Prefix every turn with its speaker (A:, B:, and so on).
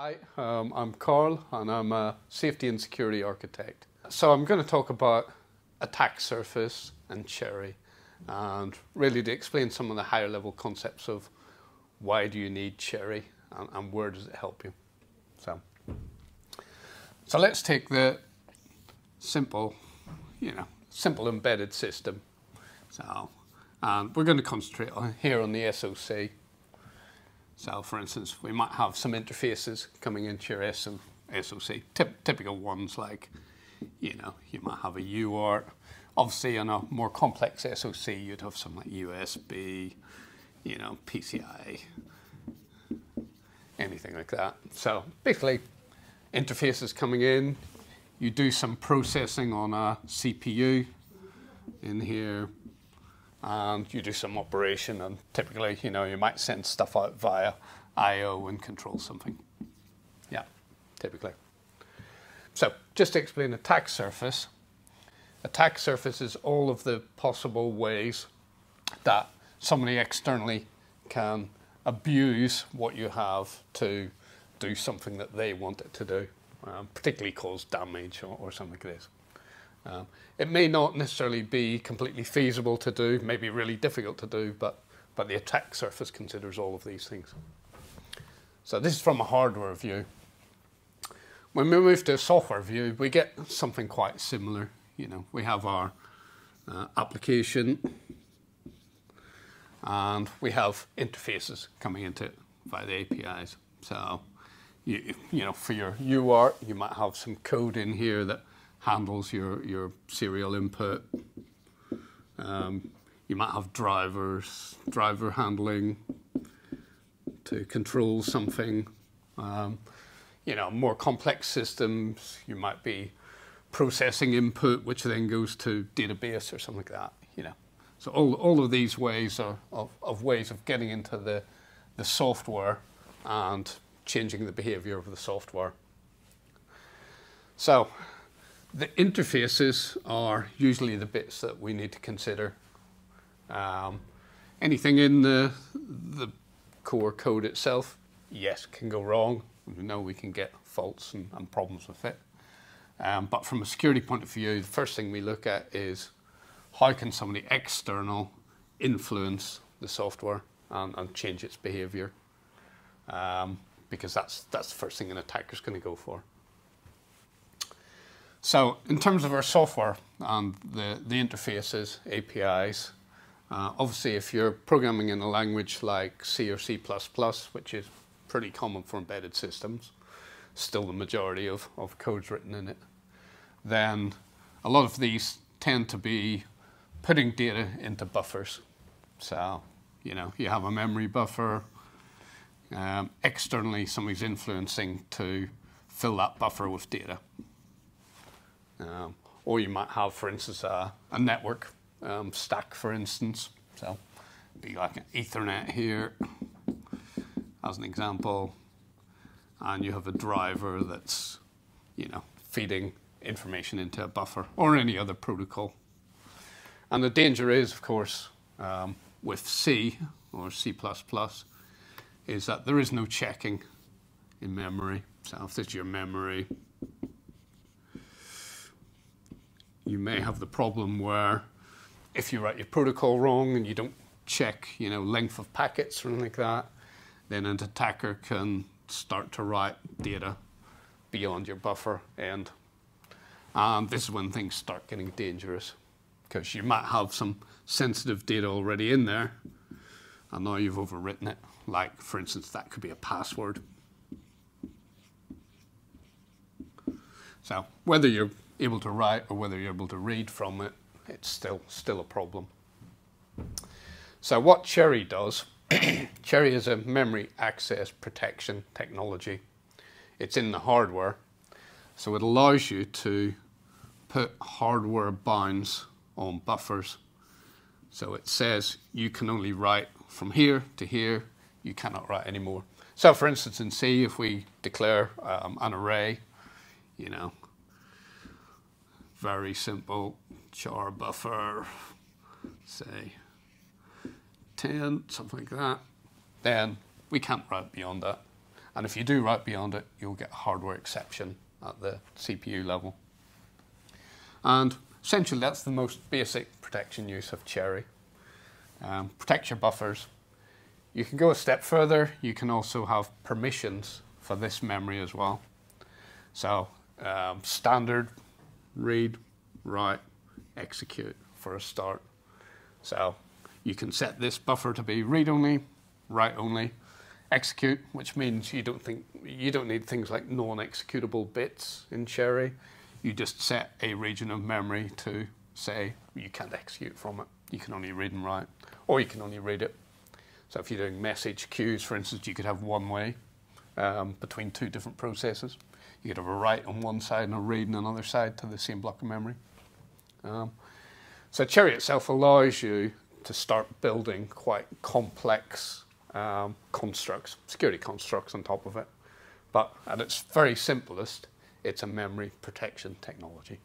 A: Hi, um, I'm Carl and I'm a safety and security architect. So I'm going to talk about attack surface and CHERI and really to explain some of the higher level concepts of why do you need CHERI and, and where does it help you. So, so let's take the simple, you know, simple embedded system. So, and we're going to concentrate on here on the SOC. So for instance, we might have some interfaces coming into your SOC, Typ typical ones like, you know, you might have a UART. Obviously, on a more complex SOC, you'd have something like USB, you know, PCI, anything like that. So basically, interfaces coming in, you do some processing on a CPU in here, and you do some operation and typically, you know, you might send stuff out via I.O. and control something. Yeah, typically. So just to explain attack surface, attack surface is all of the possible ways that somebody externally can abuse what you have to do something that they want it to do, um, particularly cause damage or, or something like this. Um, it may not necessarily be completely feasible to do, maybe really difficult to do, but, but the attack surface considers all of these things. So this is from a hardware view. When we move to a software view, we get something quite similar. You know, we have our uh, application and we have interfaces coming into it via the APIs. So, you, you know, for your UART, you might have some code in here that handles your, your serial input. Um, you might have drivers, driver handling to control something. Um, you know, more complex systems, you might be processing input, which then goes to database or something like that, you know. So all, all of these ways are of, of ways of getting into the, the software and changing the behavior of the software. So the interfaces are usually the bits that we need to consider. Um, anything in the, the core code itself, yes, can go wrong. We know we can get faults and, and problems with it. Um, but from a security point of view, the first thing we look at is how can somebody external influence the software and, and change its behavior? Um, because that's, that's the first thing an attacker is going to go for. So in terms of our software and the, the interfaces, APIs, uh, obviously if you're programming in a language like C or C++, which is pretty common for embedded systems, still the majority of, of codes written in it, then a lot of these tend to be putting data into buffers. So, you know, you have a memory buffer, um, externally somebody's influencing to fill that buffer with data. Um, or you might have, for instance, a, a network um, stack, for instance. So be like an Ethernet here as an example. And you have a driver that's, you know, feeding information into a buffer or any other protocol. And the danger is, of course, um, with C or C++, is that there is no checking in memory. So if this is your memory, you may have the problem where if you write your protocol wrong and you don't check, you know, length of packets or anything like that, then an attacker can start to write data beyond your buffer end. And um, this is when things start getting dangerous because you might have some sensitive data already in there and now you've overwritten it. Like, for instance, that could be a password. So whether you're able to write or whether you're able to read from it, it's still, still a problem. So what CHERI does, CHERI is a memory access protection technology. It's in the hardware, so it allows you to put hardware bounds on buffers. So it says you can only write from here to here, you cannot write anymore. So for instance, in C, if we declare um, an array, you know, very simple char buffer, say 10, something like that, then we can't write beyond that. And if you do write beyond it, you'll get a hardware exception at the CPU level. And essentially, that's the most basic protection use of CHERI. Um, protect your buffers. You can go a step further. You can also have permissions for this memory as well. So um, standard read, write, execute for a start. So you can set this buffer to be read only, write only, execute, which means you don't think you don't need things like non-executable bits in CHERI. You just set a region of memory to say you can't execute from it. You can only read and write, or you can only read it. So if you're doing message queues, for instance, you could have one way um, between two different processes. You could have a write on one side and a read on another side to the same block of memory. Um, so CHERI itself allows you to start building quite complex um, constructs, security constructs on top of it. But at its very simplest, it's a memory protection technology.